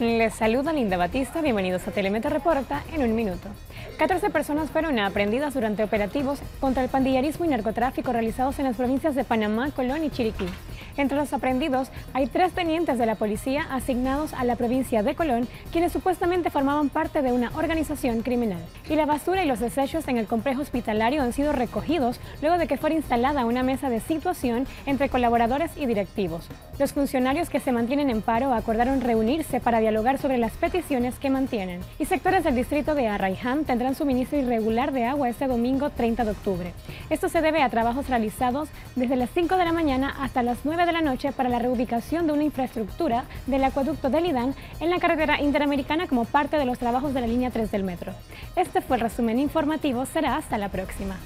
Les saluda Linda Batista, bienvenidos a Telemetro Reporta en un minuto. 14 personas fueron aprendidas durante operativos contra el pandillerismo y narcotráfico realizados en las provincias de Panamá, Colón y Chiriquí. Entre los aprendidos hay tres tenientes de la policía asignados a la provincia de Colón, quienes supuestamente formaban parte de una organización criminal. Y la basura y los desechos en el complejo hospitalario han sido recogidos luego de que fuera instalada una mesa de situación entre colaboradores y directivos. Los funcionarios que se mantienen en paro acordaron reunirse para dialogar sobre las peticiones que mantienen. Y sectores del distrito de Arraiján tendrán suministro irregular de agua este domingo 30 de octubre. Esto se debe a trabajos realizados desde las 5 de la mañana hasta las 9 de la noche para la reubicación de una infraestructura del acueducto del Lidán en la carretera interamericana como parte de los trabajos de la línea 3 del metro. Este fue el resumen informativo, será hasta la próxima.